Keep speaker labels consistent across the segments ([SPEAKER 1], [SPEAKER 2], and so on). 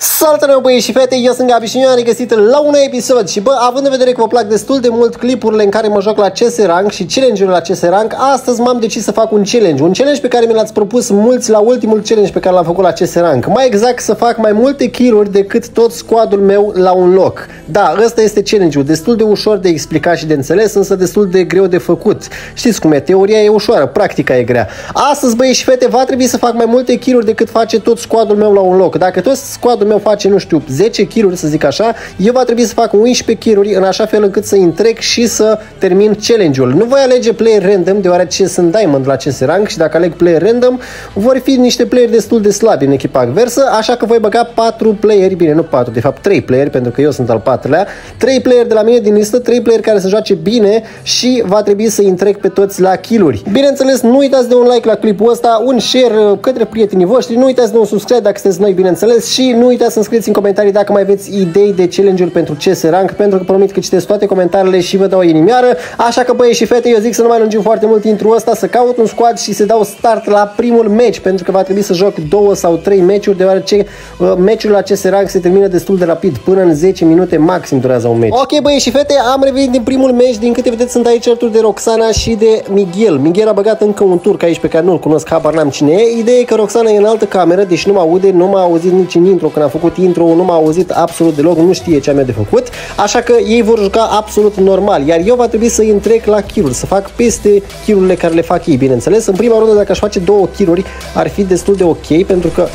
[SPEAKER 1] Salutare băieți și fete, eu sunt Gabi și eu am regăsit la un episod și bă, având în vedere că vă plac destul de mult clipurile în care mă joc la CS Rank și challenge-urile la CS Rank, astăzi m-am decis să fac un challenge, un challenge pe care mi l-ați propus mulți la ultimul challenge pe care l-am făcut la CS Rank. Mai exact să fac mai multe kill decât tot squadul meu la un loc. Da, ăsta este challenge-ul, destul de ușor de explicat și de înțeles, însă destul de greu de făcut. Știți cum e, teoria e ușoară, practica e grea. Astăzi băieți și fete, va trebui să fac mai multe kill decât face tot squadul meu la un loc. Dacă tot squadul meu face, nu știu, 10 kg să zic așa, eu va trebui să fac 11 kg în așa fel încât să întrec și să termin challenge-ul. Nu voi alege player random, deoarece sunt diamond la CS rank și dacă aleg player random, vor fi niște player destul de slabi în echipa adversă, așa că voi băga 4 playeri, bine, nu 4, de fapt 3 playeri, pentru că eu sunt al patrulea, 3 playeri de la mine din listă, 3 playeri care să joace bine și va trebui să întrec pe toți la kill-uri. Bineînțeles, nu uitați de un like la clipul ăsta, un share către prietenii voștri, nu uitați de un subscribe dacă sunteți noi, bineînțeles, și nu uitați să scrieți în comentarii dacă mai aveți idei de challenge-uri pentru CS Rank, pentru că promit că citesc toate comentariile și vă dau o inimioară. Așa că băieți și fete, eu zic să nu mai lungim foarte mult intro ăsta, să caut un squad și să dau start la primul match, pentru că va trebui să joc două sau trei meciuri, deoarece uh, meciul la CS Rank se termină destul de rapid, până în 10 minute maxim durează un match. Ok băieți și fete, am revenit din primul match, din câte vedeți sunt aici alături de Roxana și de Miguel. Miguel a băgat încă un turc aici pe care nu-l cunosc, habar n-am cine e. Ideea e că Roxana e în altă cameră, deci nu mă aude, nu m-a auzit nici în intro când a făcut intro, nu m-a auzit absolut deloc, nu știe ce am eu de făcut, așa că ei vor juca absolut normal, iar eu va trebui să întrec la kill să fac peste kill care le fac ei, bineînțeles. În prima rundă, dacă aș face două kill ar fi destul de ok, pentru că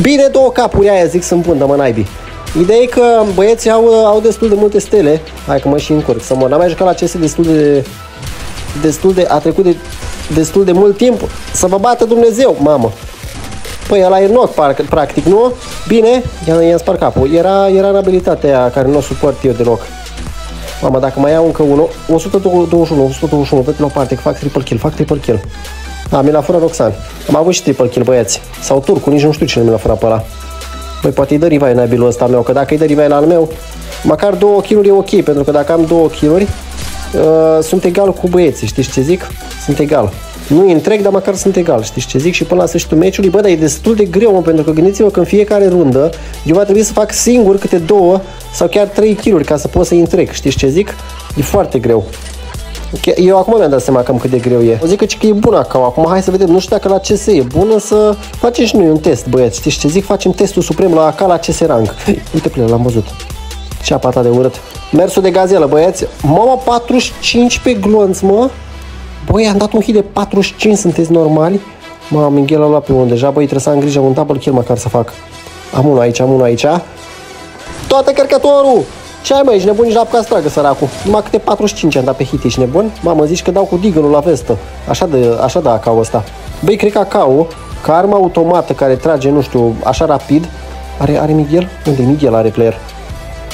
[SPEAKER 1] Bine, două capuri aia zic sunt bun, dar mă naibii. Ideea e că băieții au, au destul de multe stele. Hai că mă și încurc să mă. N-am mai jucat la CS destul de... Destul de... A trecut de destul de mult timp să vă bată Dumnezeu, mamă. Păi ăla e knock, parcă, practic, nu? Bine, i-am spart capul. Era, era în abilitatea aia care nu o suport eu deloc. Mamă, dacă mai iau încă unul, 121, 121, dă-te la o parte, că fac triple kill, fac triple kill. A, mi l-a furat Roxan. Am avut și triple kill, băieți. Sau turcu, nici nu știu cine mi l-a furat pe ăla. Păi poate îi dă rivai nabilul ăsta meu, că dacă îi dă rivai la al meu, măcar două kill e ok, pentru că dacă am două kill uh, sunt egal cu băieții, știți ce zic? Sunt egal. Nu e întreg, dar măcar sunt egal, știți ce zic? Și până la sfârșitul meciului, bă, dar e destul de greu, mă, pentru că gândiți-vă că în fiecare rundă eu va trebui să fac singur câte două sau chiar trei kill ca să pot să întreg, știți ce zic? E foarte greu. Eu acum mi-am dat seama cam cât de greu e. O zic că e bună acum. Acum hai să vedem. Nu știu dacă la CS e bună să facem și noi un test, băieți. Știți ce zic? Facem testul suprem la AK la CS rank. Uite plin, l-am văzut. Ce apata de urât. Mersul de gazelă, băieți. Mama, 45 pe glonț, mă. Băi, am dat un hit de 45, sunteți normali? Mă, Miguel a luat pe unde deja, băi, trebuie să am grijă un double kill măcar să fac. Am unul aici, am unul aici. Toate cărcătorul! Ce ai, mă, ești nebun, nici la apucat stragă, săracul. Numai câte 45 am dat pe hit, ești nebun? Mamă, zici că dau cu digănul la vestă. Așa de, așa de acau ăsta. Băi, cred că acau, ca arma automată care trage, nu știu, așa rapid, are, are Miguel? Unde Miguel are player?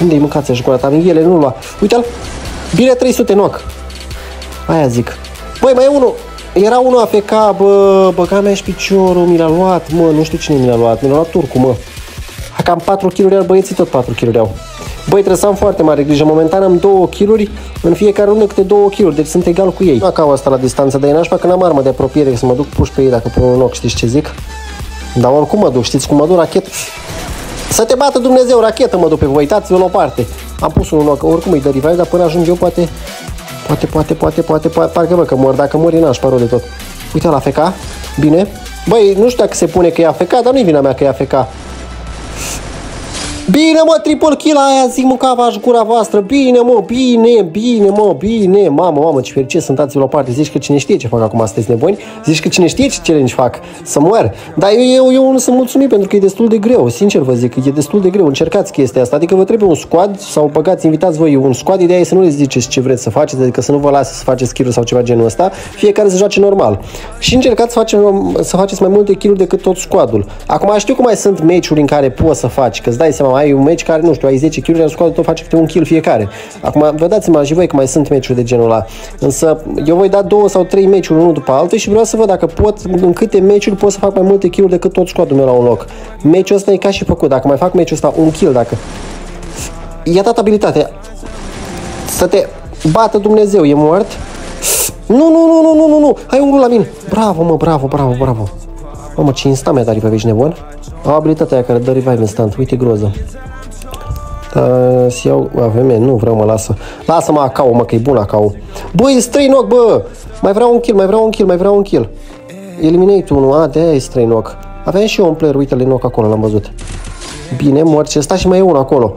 [SPEAKER 1] Unde-i mâncați ta? Miguel, nu lua. Uite-l! Bine 300 knock. Aia zic. Băi, mai e unul. Era unul AFK, bă, băga mea și piciorul, mi l-a luat, mă, nu știu cine mi l-a luat, mi l-a luat turcu, mă. Cam 4 kg iar băieții tot 4 kg au. Băi, trebuie să am foarte mare grijă. Momentan am 2 kg în fiecare rundă câte 2 kg, deci sunt egal cu ei. Nu ca asta la distanță, dar e nașpa că n-am armă de apropiere, să mă duc puș pe ei dacă pun un ochi, știți ce zic? Dar oricum mă duc, știți cum mă duc, rachetă. Să te bată Dumnezeu, rachetă mă duc pe voi, uitați-vă la o parte. Am pus un ochi, oricum îi dă rival, dar până ajung eu poate Poate, poate, poate, poate, poate, parcă bă, că mor, dacă mori n-aș paro de tot. Uite la FK, bine. Băi, nu știu dacă se pune că e AFK, dar nu-i vina mea că e AFK. Bine, mă, triple kill aia, zic, mă, cava gura voastră. Bine, mă, bine, bine, mă, bine. Mamă, mamă, ce fericit sunt ați la o parte. Zici că cine știe ce fac acum, sunteți nebuni? Zici că cine știe ce challenge fac, să mor. Dar eu, eu, eu nu sunt mulțumit pentru că e destul de greu. Sincer vă zic, e destul de greu. Încercați chestia asta. Adică vă trebuie un squad sau băgați, invitați voi un squad. Ideea e să nu le ziceți ce vreți să faceți, adică să nu vă lase să faceți kill sau ceva genul ăsta. Fiecare să joace normal. Și încercați să, facem, să faceți mai multe kill decât tot squadul. Acum știu că mai sunt meciuri în care poți să faci, că îți dai seama, ai un meci care, nu știu, ai 10 kg, iar squadul tot face câte un kill fiecare. Acum, vă dați seama și voi că mai sunt meciuri de genul ăla. Însă, eu voi da două sau trei meciuri unul după altul și vreau să văd dacă pot, în câte meciuri pot să fac mai multe kill decât tot squadul meu la un loc. Meciul ăsta e ca și făcut. Dacă mai fac meciul ăsta un kill, dacă... I-a dat abilitate. Să te bată Dumnezeu, e mort. Nu, nu, nu, nu, nu, nu, nu. Hai unul la mine. Bravo, mă, bravo, bravo, bravo. Mamă, ce insta mi-a dat pe nebun. Au abilitatea aia care dă revive instant. Uite groză. Da, să iau AVM, nu vreau mă lasă. Lasă-mă acau, mă, că e bun acau. Băi, e străin knock, bă! Mai vreau un kill, mai vreau un kill, mai vreau un kill. Eliminate unul, a, de-aia e străin knock. Aveam și eu un player, uite-le knock acolo, l-am văzut. Bine, morți ăsta și mai e unul acolo.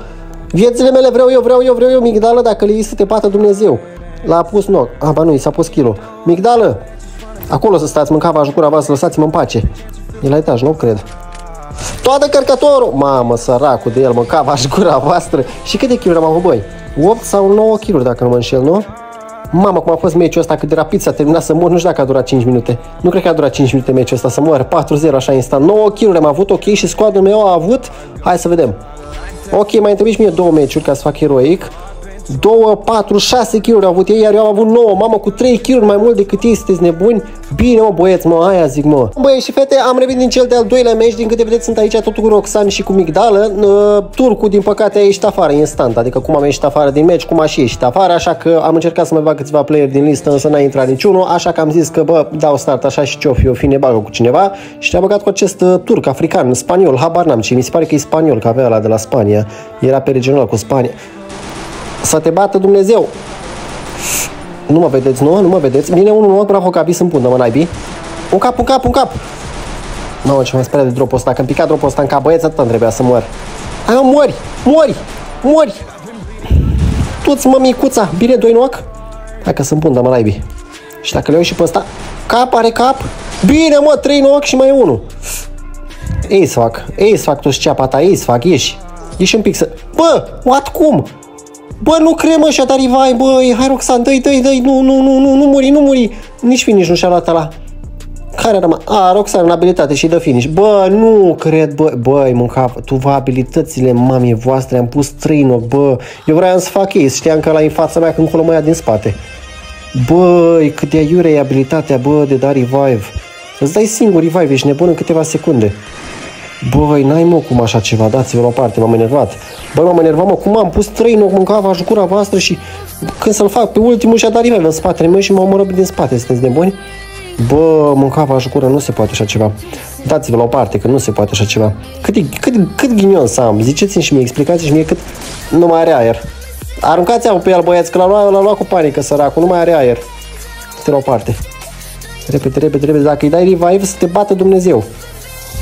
[SPEAKER 1] Viețile mele vreau eu, vreau eu, vreau eu, migdală, dacă le să te bată Dumnezeu. L-a pus knock. A, ba nu, i s-a pus kilo. Migdală! Acolo să stați, mânca v gura voastră, lăsați-mă în pace. E la etaj, nu cred. Toată cărcătorul! Mamă, săracul de el, mânca v gura voastră. Și câte kill am avut, băi? 8 sau 9 kg dacă nu mă înșel, nu? Mamă, cum a fost meciul ăsta, cât de rapid s-a terminat să mor, nu știu dacă a durat 5 minute. Nu cred că a durat 5 minute meciul ăsta să mor. 4-0 așa instant. 9 kg am avut, ok, și squadul meu a avut. Hai să vedem. Ok, mai întâlnit și mie două meciuri ca să fac heroic. 2, 4, 6 kg au avut ei, iar eu am avut 9, mamă, cu 3 kg mai mult decât ei, sunteți nebuni? Bine, mă, băieți, mă, aia zic, mă. Băieți și fete, am revenit din cel de-al doilea meci, din câte vedeți sunt aici totul cu Roxan și cu Migdală. Turcu, din păcate, a ieșit afară instant, adică cum am ieșit afară din meci, cum a și ieșit afară, așa că am încercat să mai bag câțiva player din listă, însă n-a intrat niciunul, așa că am zis că, bă, dau start așa și ce-o fi, o fi ne bagă cu cineva și te-a băgat cu acest uh, turc african, spaniol, habar n-am ce, mi se pare că e spaniol, că avea la de la Spania, era pe regional cu Spania. Să te bată Dumnezeu. Nu mă vedeți, nu? Nu mă vedeți? Vine unul nou, bravo, capi, sunt pundă, mă, naibii. Un cap, un cap, un cap. Mamă, ce mă speria de dropul ăsta. Când pica dropul ăsta în cap, băieți, atât îmi trebuia să mor. Hai, mă, mori, mori, mori. Tu-ți, mă, micuța. Bine, doi noc? Hai că sunt pundă, mă, naibii. Și dacă le iau și pe ăsta, cap, are cap. Bine, mă, trei noc și mai e unul. Ei să fac, ei să fac tu ceapa ta, ei să fac, ieși. Ieși un pic să... Bă, what, cum? Bă, nu cred, mă, și-a dat revive, băi, hai Roxan, dă-i, dă-i, dă nu, nu, nu, nu, nu muri, nu muri. Nici finish nu și-a luat la. Care rămâne? A, Roxan, în abilitate și dă finish. Bă, nu cred, bă, băi, mânca, tu va abilitățile mamei voastre, am pus trăinoc, bă. Eu vreau să fac ei, știam că la în fața mea când colo mă ia din spate. Băi, cât de aiure e abilitatea, bă, de da revive. Îți dai singur revive, ești nebun în câteva secunde. Băi, n-ai mă cum așa ceva, dați-vă la o parte, m-am enervat. Băi, m-am enervat, mă, cum am pus trei noc, mâncava jucura voastră și când să-l fac pe ultimul și-a dat rival în spatele meu și m-au omorât din spate, sunteți de buni? Bă, mâncava jucura, nu se poate așa ceva. Dați-vă la o parte, că nu se poate așa ceva. Cât, cât, cât ghinion să am? Ziceți-mi și mie, explicați și mie cât nu mai are aer. Aruncați apă pe el, băieți, că l-a luat, l-a luat cu panică, săracul, nu mai are aer. Te la o parte. Repede, repede, repede, dacă îi dai revive, să te bată Dumnezeu.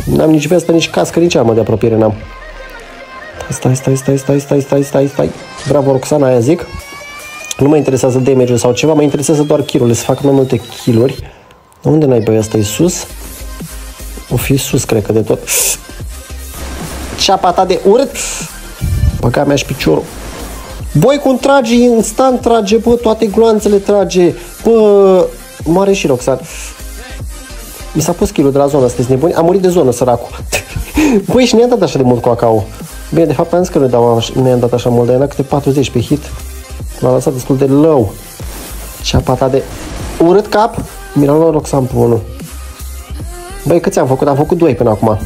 [SPEAKER 1] N-am nici vestă, nici cască, nici armă de apropiere n-am. Stai, stai, stai, stai, stai, stai, stai, stai. Bravo, Roxana, aia zic. Nu mă interesează damage sau ceva, mă interesează doar kill să fac mai multe kill-uri. Unde n-ai băi ăsta? E sus? O fi sus, cred că de tot. Ceapa ta de urât! Băga mea și piciorul. Băi, cum trage, instant trage, bă, toate gloanțele trage. Bă, mare și Roxana. Mi s-a pus kilul de la zonă, sunteți nebuni? A murit de zonă, săracul. Băi, și ne-a dat așa de mult cu acau. Bine, de fapt am zis că nu dau, mi-am dat așa mult, dar era câte 40 pe hit. M-a lăsat destul de low. Ce pata de urât cap, mi l-a luat Roxan pe unul. Băi, câți am făcut? Am făcut 2 până acum.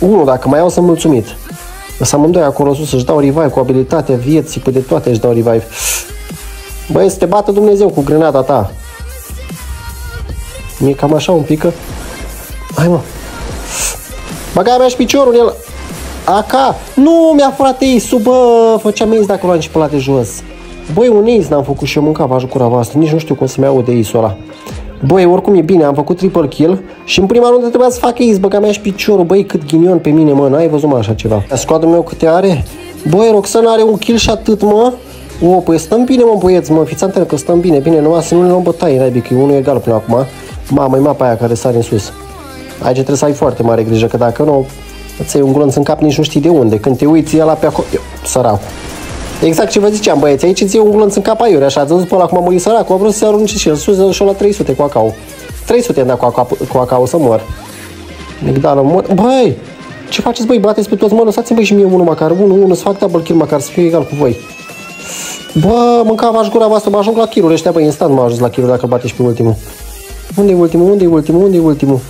[SPEAKER 1] Unul, dacă mai au, sunt mulțumit. Să amândoi acolo sus să-și dau revive cu abilitatea vieții, pe de toate își dau revive. Băi, să te bată Dumnezeu cu grenada ta. E cam așa un pic. Hai mă. Băga mea și piciorul în el. Aca. Nu mi-a furat ei sub, bă, făceam ace dacă luam și pe la de jos. Băi, un ace n-am făcut și eu mâncava jucura voastră. Nici nu știu cum să mi aude ace ăla. Băi, oricum e bine, am făcut triple kill și în prima rundă trebuia să fac ace, băga mea și piciorul. Băi, cât ghinion pe mine, mă, n-ai văzut mă așa ceva. Scoadul meu câte are? Băi, Roxana are un kill și atât, mă. O, păi stăm bine, mă, băieți, mă, fiți antenă că stăm bine, bine, numai să nu ne luăm bătaie, naibii, că e unul egal până acum. Mamă, e mapa aia care sare în sus. Aici trebuie să ai foarte mare grijă, că dacă nu, îți iei un glonț în cap, nici nu știi de unde. Când te uiți, la pe acolo, săracul. Exact ce vă ziceam, băieți, aici îți iei un glonț în cap aiure, așa, ați văzut pe ăla cum a murit săracul, a vrut să se arunce și el sus, și la 300 cu acau. 300 am dat cu acau, cu acau să mor. Migdală, mor. Băi, ce faceți, băi, bateți pe toți, mă, lăsați-mi, băi, și mie unul măcar, unul, unul, să fac double kill măcar, să fiu egal cu voi. Bă, mâncava gura voastră, mă ajung la kill ăștia, băi, instant m-a ajuns la kill dacă bate și pe ultimul. Unde e ultimul? Unde e ultimul? Unde e ultimul?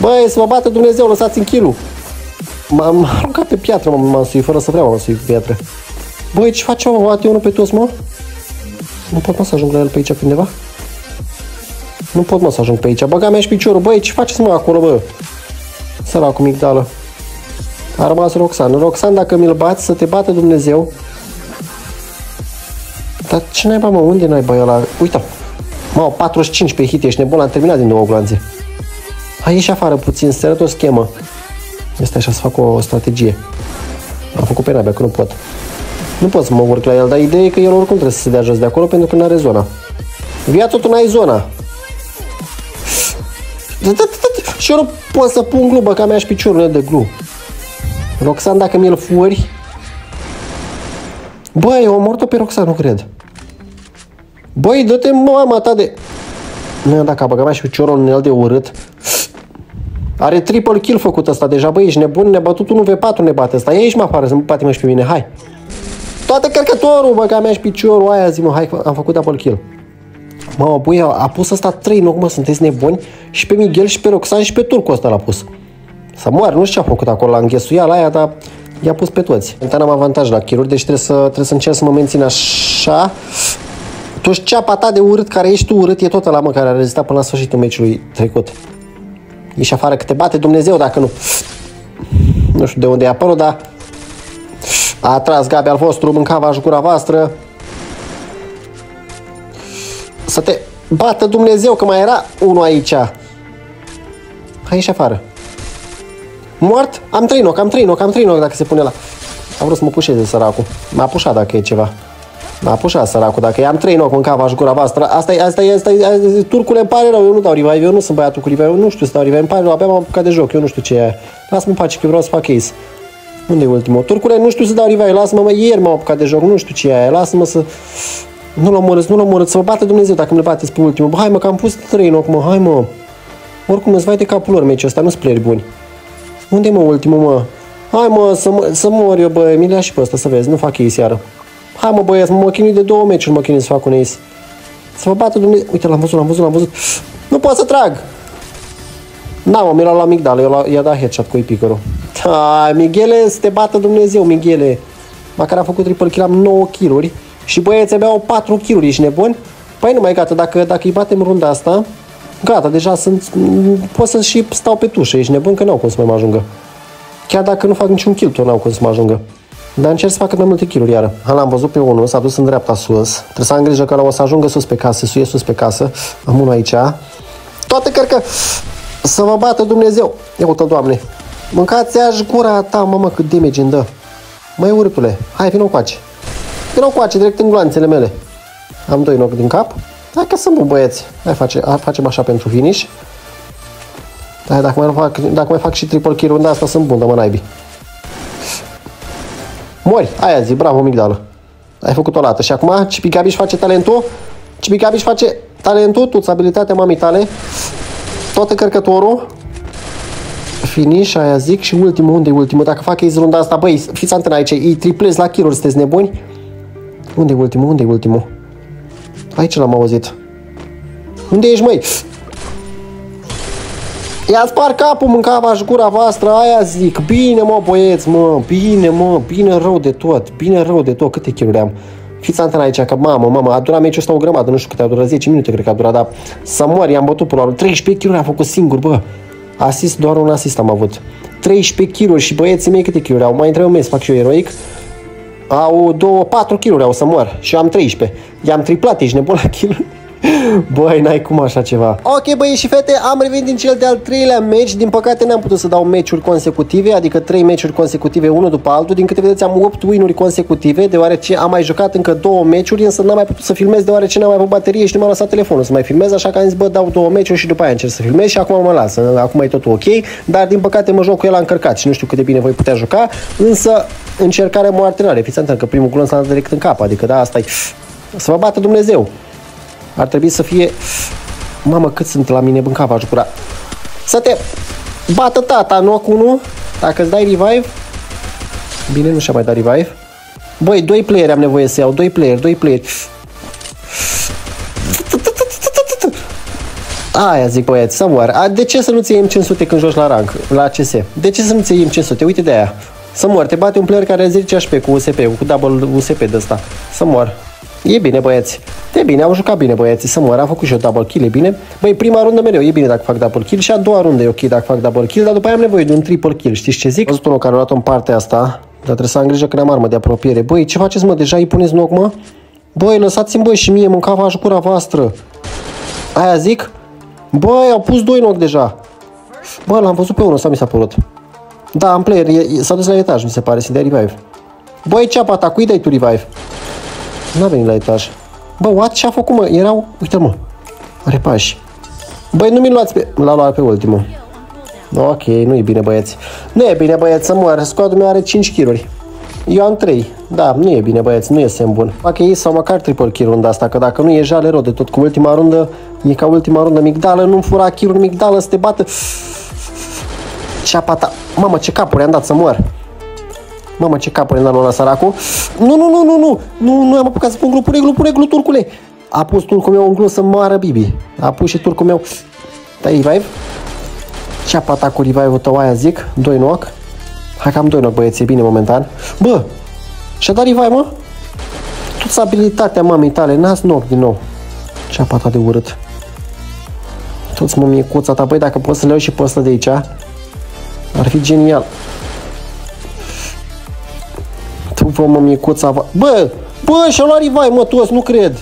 [SPEAKER 1] Băi, să mă bată Dumnezeu, lăsați în kill M-am aruncat pe piatră, m-am suit, fără să vreau m-am suit pe piatră. Băi, ce face, mă? Bate unul pe toți, mă? Nu pot, mă, să ajung la el pe aici, pe undeva? Nu pot, mă, să ajung pe aici. Băga mea și piciorul. Băi, ce faceți, mă, acolo, bă? Săracul migdală. A rămas Roxan. Roxan, dacă mi-l bați, să te bată Dumnezeu. Dar ce naiba, mă? Unde naiba ăla? Uite, mă, 45 pe hit, ești nebun, am terminat din două gloanțe. Hai, ieși afară puțin, să arăt o schemă. Este așa, să fac o strategie. Am făcut pe nabia, că nu pot. Nu pot să mă urc la el, dar ideea e că el oricum trebuie să se dea jos de acolo pentru că nu are zona. Viața tot n-ai zona. Și eu nu pot să pun glu, bă, că am și piciorul de glu. Roxan, dacă mi-l furi... Băi, eu omor pe Roxan, nu cred. Băi, dă-te mama ta de... Nu, dacă băgam și piciorul în el de urât. Are triple kill făcut ăsta deja, băi, ești nebun, ne bătut 1v4, ne bate ăsta. Ia aici mă afară să mă bate și pe mine, hai. Toate cărcătorul, bă, că am și piciorul aia, zi, mă, hai, am făcut double kill. Mă, băi, a, a pus ăsta 3 nu, mă, sunteți nebuni? Și pe Miguel, și pe Roxan, și pe Turcu ăsta l-a pus. Să moară, nu știu ce a făcut acolo la înghesuiala aia, dar i-a pus pe toți. Momentan am avantaj la kill deci trebuie să, trebuie să încerc să mă mențin așa. Tu ceapa ta de urât, care ești tu urât, e tot la mă care a rezistat până la sfârșitul meciului trecut. Ieși afară că te bate Dumnezeu dacă nu. Nu știu de unde e apărut, dar a tras Gabi al vostru, mâncava gura voastră. Să te bată Dumnezeu, că mai era unul aici. Hai ieși afară. Mort? Am trei noc, am trei noc, am trei noc dacă se pune la... Am vrut să mă pușeze săracul. M-a pușat dacă e ceva. M-a pușat săracul, dacă i-am trei noc în cava și gura voastră, asta e, asta e, asta e, turcule îmi pare rău, eu nu dau revive, eu nu sunt băiatul cu revive, eu nu știu să dau revive, îmi pare rău, abia m-am apucat de joc, eu nu știu ce e Lasă-mă pace că vreau să fac case. Unde e ultimul? Turcule, nu știu să dau revive, lasă-mă, mă, ieri m-am apucat de joc, nu știu ce e aia, lasă-mă să... Nu-l omorâți, nu-l omorâți, să vă bată Dumnezeu dacă mi-l bateți pe ultimul. Bă, hai mă, că am pus trei noc, mă, hai mă. Oricum îți vai de capul lor meciul ăsta, nu sunt playeri buni. Unde e mă ultimul, mă? Hai mă, să, mă, să mor eu, bă, mi și pe ăsta, să vezi, nu fac ei seară. Hai mă băieți, mă chinui de două meciuri, mă chinui să fac un ace. Să vă bată Dumnezeu. Uite, l-am văzut, l-am văzut, l-am văzut. Nu pot să trag. Da, mă, mi l-a la migdală, i-a dat headshot cu ipicărul. Da, Mighele, să te bată Dumnezeu, Mighele. Măcar a făcut triple kill, am 9 kill Și băieți abia au 4 kill ești nebun? Păi nu mai gata, dacă, dacă îi batem runda asta, gata, deja sunt, pot să și stau pe tușă, ești nebun că n-au cum să mai mă ajungă. Chiar dacă nu fac niciun kill, tot n-au cum să mă ajungă. Dar încerc să facă mai multe kill iară. L-am văzut pe unul, s-a dus în dreapta sus. Trebuie să am grijă că la o să ajungă sus pe casă, suie sus pe casă. Am unul aici. Toate cărcă să vă bată Dumnezeu. Ia uite, Doamne. Mâncați aș gura ta, mamă, cât damage îmi dă. Măi, urâtule, hai, vină coace. Vină coace, direct în gloanțele mele. Am doi noc din cap. Hai că sunt bun, băieți. Hai, face, hai facem așa pentru finish. Hai, dacă mai fac, dacă mai fac și triple kill runda asta, sunt bun, dar mă naibii. Mori, aia zi, bravo migdală. Ai făcut o lată. Și acum Cipicabiș face talentul. Cipicabiș face talentul, tu abilitatea mamei tale. Toată cărcătorul. Finish, aia zic. Și ultimul, unde e ultimul? Dacă fac ei runda asta, băi, fiți antena aici, îi triplez la kill sunteți nebuni? Unde e ultimul? Unde e ultimul? Aici l-am auzit. Unde ești, măi? Ia spar capul, mâncava și gura voastră, aia zic. Bine, mă, băieți, mă, bine, mă, bine rău de tot, bine rău de tot. Câte kill am? Fiți antena aici, că mamă, mamă, a durat meciul ăsta o grămadă, nu știu câte a durat, 10 minute cred că a durat, dar să mor, i-am bătut până la urmă. 13 kg am făcut singur, bă. Asist, doar un asist am avut. 13 kg și băieții mei câte kg au? Mai întreb mie să fac și eu eroic. Au 2, 4 kg au să mor și eu am 13. I-am triplat, ești nebun la kill Băi, n-ai cum așa ceva. Ok, băi și fete, am revenit din cel de-al treilea meci. Din păcate n-am putut să dau meciuri consecutive, adică 3 meciuri consecutive, unul după altul. Din câte vedeți, am 8 win-uri consecutive, deoarece am mai jucat încă două meciuri, însă n-am mai putut să filmez deoarece n-am mai avut baterie și nu m-a lăsat telefonul să mai filmez, așa că am zis, bă, dau două meciuri și după aia încerc să filmez și acum mă las. Acum e totul ok, dar din păcate mă joc cu el încărcat și nu știu cât de bine voi putea juca, însă încercare moarte n-are. Fiți că primul glon s-a dat direct în cap, adică da, asta e să vă bată Dumnezeu. Ar trebui să fie... Mamă, cât sunt la mine în cap, aș cura. Să te bată tata, nu cu unul. Dacă îți dai revive... Bine, nu și-a mai dat revive. Băi, doi player am nevoie să iau, doi player, doi player. Aia zic băieți, să moară. De ce să nu-ți iei M500 când joci la rank, la CS? De ce să nu-ți iei M500? Uite de aia. Să mor, te bate un player care are 10 HP cu USP, cu double USP de ăsta. Să mor. E bine, băieți. E bine, au jucat bine, băieți. Să mor, a făcut și o double kill, e bine. Băi, prima rundă mereu e bine dacă fac double kill și a doua rundă e ok dacă fac double kill, dar după aia am nevoie de un triple kill. Știți ce zic? Am văzut unul care a luat în partea asta, dar trebuie să am grijă că am armă de apropiere. Băi, ce faceți, mă? Deja îi puneți noc, mă? Băi, lăsați-mi, băi, și mie, mâncava gura voastră. Aia zic? Băi, au pus doi noc deja. Bă, l-am văzut pe unul, asta mi s-a părut. Da, am player, s-a dus la etaj, mi se pare, să dea revive. Băi, ceapa ta, cui dai tu revive? N-a venit la etaj. Bă, what? Ce-a făcut, mă? Erau... uite mă. Are pași. Băi, nu mi luați pe... L-a luat pe ultimul. Ok, nu e bine, băieți. Nu e bine, băieți, să mor. Squadul meu are 5 kill Eu am 3. Da, nu e bine, băieți, nu e semn bun. Fac ei sau măcar triple kill runda asta, că dacă nu e jale rău de tot cu ultima rundă, e ca ultima rundă migdală, nu fura kill migdală să te bată. Ceapa ta. Mamă, ce capuri am dat să mor. Mamă, ce capul în la săracu. Nu, nu, nu, nu, nu, nu, nu am apucat să pun grupul reglu, grupul reglu, turcule. A pus turcul meu în glu să moară Bibi. A pus și turcul meu. Dai revive. Ce a patat cu revive-ul tău aia zic? Doi knock. Hai că am doi knock băieți, e bine momentan. Bă, și-a dat revive, mă? Toți abilitatea mamei tale, n-ați knock din nou. Ce a patat de urât. Toți mă micuța ta, băi, dacă poți să le iau și pe ăsta de aici, ar fi genial vă mă micuța va... Bă, bă, și-a luat rivai, mă, toți, nu cred.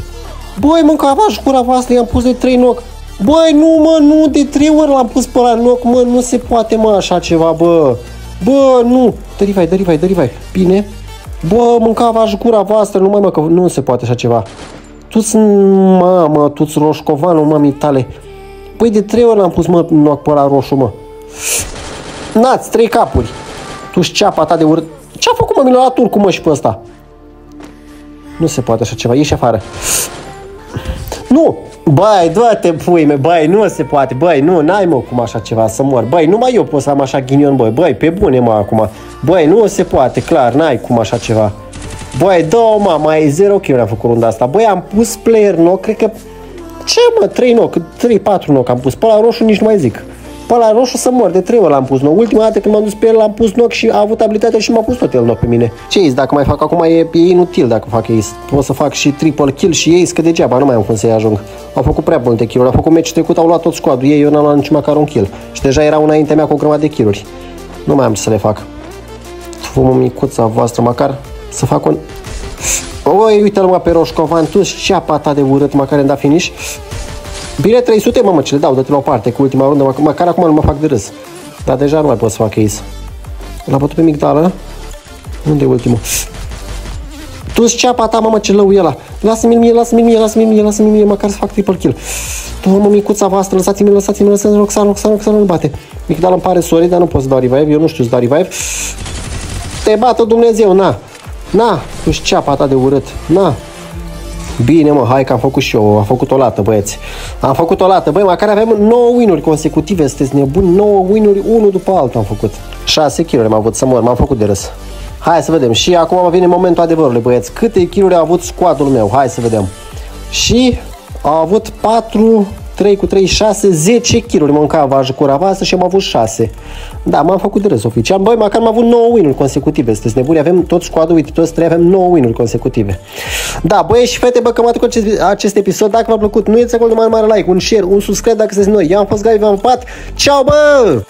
[SPEAKER 1] Băi, mâncava și cura voastră, i-am pus de trei noc. Băi, nu, mă, nu, de trei ori l-am pus pe la noc, mă, nu se poate, mă, așa ceva, bă. Bă, nu, dă rivai, dă rivai, dă rivai. Bine. Bă, mâncava și cura voastră, nu mai mă, că nu se poate așa ceva. Tu-ți, mamă, tu-ți roșcovanul, mămii tale. Păi de trei ori l-am pus, mă, noc pe la roșu, mă. Nați, trei capuri. Tu-și ceapa ta de urât. Ce-a făcut mă, mi l-a luat turcul mă și pe ăsta? Nu se poate așa ceva, ieși afară. Nu! Băi, dă-te pui me, băi, nu se poate, băi, nu, n-ai mă cum așa ceva să mor. Băi, numai eu pot să am așa ghinion, băi, băi, pe bune mă acum. Băi, nu se poate, clar, n-ai cum așa ceva. Băi, dă mă, mai e 0 kg am făcut runda asta. Băi, am pus player no, cred că... Ce mă, 3 no, 3-4 no am pus. Pe la roșu nici nu mai zic. Pe la roșu să mor, de trei ori l-am pus nou. Ultima dată când m-am dus pe el l-am pus noc și a avut abilitatea și m-a pus tot el noc pe mine. Ce is, dacă mai fac acum e, e inutil dacă fac ace. Pot să fac și triple kill și ace, că degeaba nu mai am cum să-i ajung. Au făcut prea multe kill-uri, au făcut meci trecut, au luat tot squadul ei, eu n-am luat nici măcar un kill. Și deja era înaintea mea cu o grămadă de kill-uri. Nu mai am ce să le fac. Fumă micuța voastră, măcar să fac un... Oi, uite-l pe Roșcovan, tu și apa ta de urât, măcar îmi da finish. Bine 300, mamă, ce le dau, dă-te la o parte cu ultima rundă, mă, măcar acum nu mă fac de râs. Dar deja nu mai pot să fac ace. L-a bătut pe migdală. Unde e ultimul? Tu ceapa ta, mamă, ce lău e ăla. Lasă-mi mie, lasă-mi mie, lasă-mi mie, lasă-mi mie, măcar să fac triple kill. Tu, mă, micuța voastră, lăsați-mi, lăsați-mi, lăsați-mi, Roxana, Roxana, Roxana, nu bate. Migdala îmi pare sorry, dar nu pot să dau revive, eu nu știu să dau revive. Te bată Dumnezeu, na. Na, tu ceapa ta de urât. Na, Bine, mă, hai că am făcut și eu, am făcut o lată, băieți. Am făcut o lată, băi, măcar avem 9 win-uri consecutive, sunteți nebuni, 9 win-uri, unul după altul am făcut. 6 kill am avut să mor, m-am făcut de râs. Hai să vedem. Și acum vine momentul adevărului, băieți. Câte kill a avut squadul meu? Hai să vedem. Și a avut 4 3 cu 3, 6, 10 kg mânca vajă cu ravasă și am avut 6. Da, m-am făcut de râs oficial. Băi, măcar am avut 9 win-uri consecutive. Sunteți nebuni? Avem tot squadul, uite, toți trei avem 9 win-uri consecutive. Da, băi și fete, bă, cam atât cu acest, acest episod. Dacă v-a plăcut, nu uitați acolo de mare, mare like, un share, un subscribe dacă sunteți noi. Eu am fost Gabi, v-am pat. Ciao, bă!